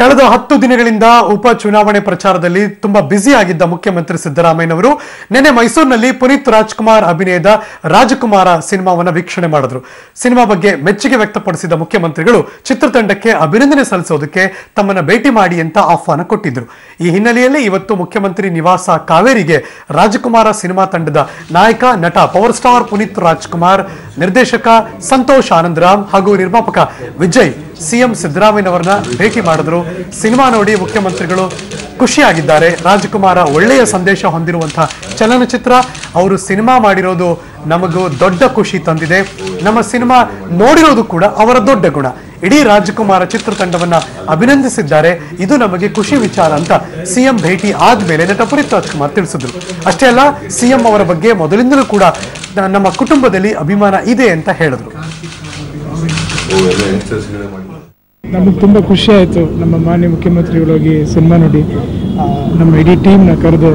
ಕಳೆದ ಹತ್ತು ದಿನಗಳಿಂದ ಉಪ ಚುನಾವಣೆ ಪ್ರಚಾರದಲ್ಲಿ ತುಂಬಾ ಬ್ಯುಸಿ ಆಗಿದ್ದ ಮುಖ್ಯಮಂತ್ರಿ ಸಿದ್ದರಾಮಯ್ಯನವರು ನಿನ್ನೆ ಮೈಸೂರಿನಲ್ಲಿ ಪುನೀತ್ ರಾಜ್ಕುಮಾರ್ ಅಭಿನಯದ ರಾಜಕುಮಾರ ಸಿನಿಮಾವನ್ನು ವೀಕ್ಷಣೆ ಮಾಡಿದ್ರು. ಸಿನಿಮಾ ಬಗ್ಗೆ ಮೆಚ್ಚುಗೆ ವ್ಯಕ್ತಪಡಿಸಿದ ಮುಖ್ಯಮಂತ್ರಿಗಳು ಚಿತ್ರತಂಡಕ್ಕೆ ಅಭಿನಂದನೆ ಸಲ್ಲಿಸೋದಕ್ಕೆ ತಮ್ಮನ್ನ ಭೇಟಿ ಮಾಡಿ ಅಂತ ಆಹ್ವಾನ ಕೊಟ್ಟಿದ್ರು. ಈ ಹಿನ್ನೆಲೆಯಲ್ಲಿ ಇವತ್ತು ಮುಖ್ಯಮಂತ್ರಿ ನಿವಾಸ ಕಾವೇರಿಗೆ ರಾಜಕುಮಾರ ಸಿನಿಮಾ ತಂಡದ ನಾಯಕ, ನಟ, ಪವರ್ ಸ್ಟಾರ್ ಪುನೀತ್ ರಾಜ್ಕುಮಾರ್, ನಿರ್ದೇಶಕ ಸಂತೋಷ್ ಆನಂದರಾಮ್ ಹಾಗೂ ನಿರ್ಮಾಪಕ ವಿಜಯ್ ಸಿಎಂ ಸಿದ್ದರಾಮಯ್ಯನವರನ್ನ ಭೇಟಿ ಮಾಡಿದ್ರು. ಸಿನಿಮಾ ನೋಡಿ ಮುಖ್ಯಮಂತ್ರಿಗಳು ಖುಷಿಯಾಗಿದ್ದಾರೆ. ರಾಜಕುಮಾರ ಒಳ್ಳೆಯ ಸಂದೇಶ ಹೊಂದಿರುವಂತಹ ಚಲನಚಿತ್ರ, ಅವರು ಸಿನಿಮಾ ಮಾಡಿರೋದು ನಮಗೂ ದೊಡ್ಡ ಖುಷಿ ತಂದಿದೆ. ನಮ್ಮ ಸಿನಿಮಾ ನೋಡಿರೋದು ಕೂಡ ಅವರ ದೊಡ್ಡ ಗುಣ. ಇಡೀ ರಾಜಕುಮಾರ ಚಿತ್ರತಂಡವನ್ನ ಅಭಿನಂದಿಸಿದ್ದಾರೆ. ಇದು ನಮಗೆ ಖುಷಿ ವಿಚಾರ ಅಂತ ಸಿಎಂ ಭೇಟಿ ಆದ್ಮೇಲೆ ನಟ ಪುನೀತ್ ರಾಜ್ಕುಮಾರ್ ತಿಳಿಸಿದ್ರು. ಅಷ್ಟೇ ಅಲ್ಲ, ಸಿಎಂ ಅವರ ಬಗ್ಗೆ ಮೊದಲಿಂದಲೂ ಕೂಡ ನಮ್ಮ ಕುಟುಂಬದಲ್ಲಿ ಅಭಿಮಾನ ಇದೆ ಅಂತ ಹೇಳಿದ್ರು. ನಮಗೆ ತುಂಬ ಖುಷಿ ಆಯಿತು. ನಮ್ಮ ಮಾನ್ಯ ಮುಖ್ಯಮಂತ್ರಿಗಳೋಗಿ ಸಿನಿಮಾ ನೋಡಿ ನಮ್ಮ ಇಡೀ ಟೀಮ್ನ ಕರೆದು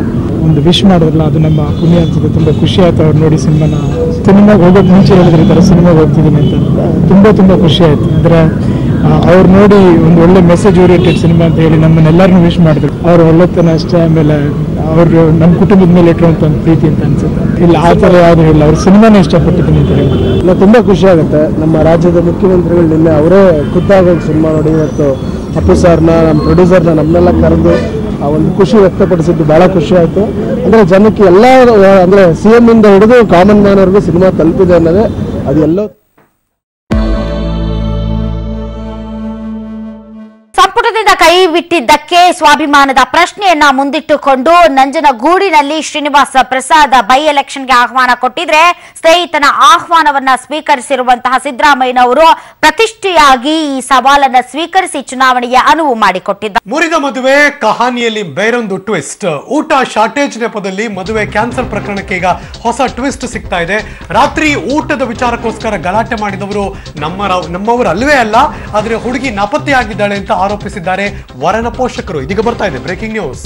ಒಂದು ವಿಶ್ ಮಾಡೋದಲ್ಲ ಅದು ನಮ್ಮ ಪುಣ್ಯ ಅನ್ಸುತ್ತೆ. ತುಂಬ ಖುಷಿ ಆಯಿತು ಅವ್ರು ನೋಡಿ ಸಿನಿಮಾನ. ಸಿನಿಮಾಗೆ ಹೋಗೋಕೆ ಮುಂಚೆ ಹೇಳಿದ್ರೆ ಈ ಥರ ಸಿನಿಮಾಗೆ ಹೋಗ್ತಿದ್ದೀನಿ ಅಂತ. ತುಂಬ ತುಂಬ ಖುಷಿ ಆಯಿತು. ಅಂದರೆ ಅವ್ರು ನೋಡಿ ಒಂದು ಒಳ್ಳೆ ಮೆಸೇಜ್ ಓರಿಯೆಂಟೆಡ್ ಸಿನಿಮಾ ಅಂತ ಹೇಳಿ ನಮ್ಮನ್ನೆಲ್ಲರನ್ನೂ ವಿಶ್ ಮಾಡಿದ್ರು. ಅವ್ರ ಒಳ್ಳೆತನ ಅಷ್ಟೇ, ಆಮೇಲೆ ಅವರು ನಮ್ಮ ಕುಟುಂಬದ ಮೇಲೆ ಇಟ್ಟಿರುವಂಥ ಒಂದು ಪ್ರೀತಿ ಅಂತ ಅನ್ಸುತ್ತೆ. ಇಲ್ಲ, ಆ ಥರ ಯಾರು ಇಲ್ಲ. ಅವ್ರು ಸಿನಿಮಾನೇ ಇಷ್ಟಪಟ್ಟಿದ್ದೀನಿ ಅಂತ ಹೇಳಿ ಇಲ್ಲ, ತುಂಬ ಖುಷಿ ಆಗುತ್ತೆ. ನಮ್ಮ ರಾಜ್ಯದ ಮುಖ್ಯಮಂತ್ರಿಗಳು ನಿನ್ನೆ ಅವರೇ ಖುದ್ದಾಗಿ ಸಿನಿಮಾ ನೋಡಿ ಇವತ್ತು ಅಪ್ಪು ಸರ್ನ, ನಮ್ಮ ಪ್ರೊಡ್ಯೂಸರ್ನ ನಮ್ಮನ್ನೆಲ್ಲ ಕರೆದು ಆ ಒಂದು ಖುಷಿ ವ್ಯಕ್ತಪಡಿಸಿದ್ದು ಭಾಳ ಖುಷಿ ಆಯಿತು. ಅಂದರೆ ಜನಕ್ಕೆ ಎಲ್ಲ, ಅಂದರೆ ಸಿ ಎಂ ಇಂದ ಹಿಡಿದು ಕಾಮನ್ ಮ್ಯಾನ್ವರೆಗೂ ಸಿನಿಮಾ ತಲುಪಿದೆ ಅನ್ನೋದೇ ಅದು ಎಲ್ಲೋ ಕೈ ಬಿಟ್ಟಿದ್ದಕ್ಕೆ ಸ್ವಾಭಿಮಾನದ ಪ್ರಶ್ನೆಯನ್ನ ಮುಂದಿಟ್ಟುಕೊಂಡು ನಂಜನಗೂಡಿನಲ್ಲಿ ಶ್ರೀನಿವಾಸ ಪ್ರಸಾದ್ ಬೈ ಎಲೆಕ್ಷನ್ಗೆ ಆಹ್ವಾನ ಕೊಟ್ಟಿದ್ರೆ ಸ್ನೇಹಿತನ ಆಹ್ವಾನವನ್ನ ಸ್ವೀಕರಿಸಿರುವಂತಹ ಸಿದ್ದರಾಮಯ್ಯನವರು ಪ್ರತಿಷ್ಠೆಯಾಗಿ ಈ ಸವಾಲನ್ನ ಸ್ವೀಕರಿಸಿ ಚುನಾವಣೆಗೆ ಅನುವು ಮಾಡಿಕೊಟ್ಟಿದ್ದ ಮುರಿದ ಮದುವೆ, ಕಹಾನಿಯಲ್ಲಿ ಬೇರೊಂದು ಟ್ವಿಸ್ಟ್. ಊಟ ಶಾರ್ಟೇಜ್ ನೆಪದಲ್ಲಿ ಮದುವೆ ಕ್ಯಾನ್ಸಲ್ ಪ್ರಕರಣಕ್ಕೆ ಈಗ ಹೊಸ ಟ್ವಿಸ್ಟ್ ಸಿಗ್ತಾ ಇದೆ. ರಾತ್ರಿ ಊಟದ ವಿಚಾರಕ್ಕೋಸ್ಕರ ಗಲಾಟೆ ಮಾಡಿದವರು ನಮ್ಮ ನಮ್ಮವರು ಅಲ್ವೇ ಅಲ್ಲ, ಆದ್ರೆ ಹುಡುಗಿ ನಾಪತ್ತೆಯಾಗಿದ್ದಾಳೆ ಅಂತ ಆರೋಪಿಸಿದ್ದಾರೆ ವರನ ಪೋಷಕರು. ಇದೀಗ ಬರ್ತಾ ಇದೆ ಬ್ರೇಕಿಂಗ್ ನ್ಯೂಸ್.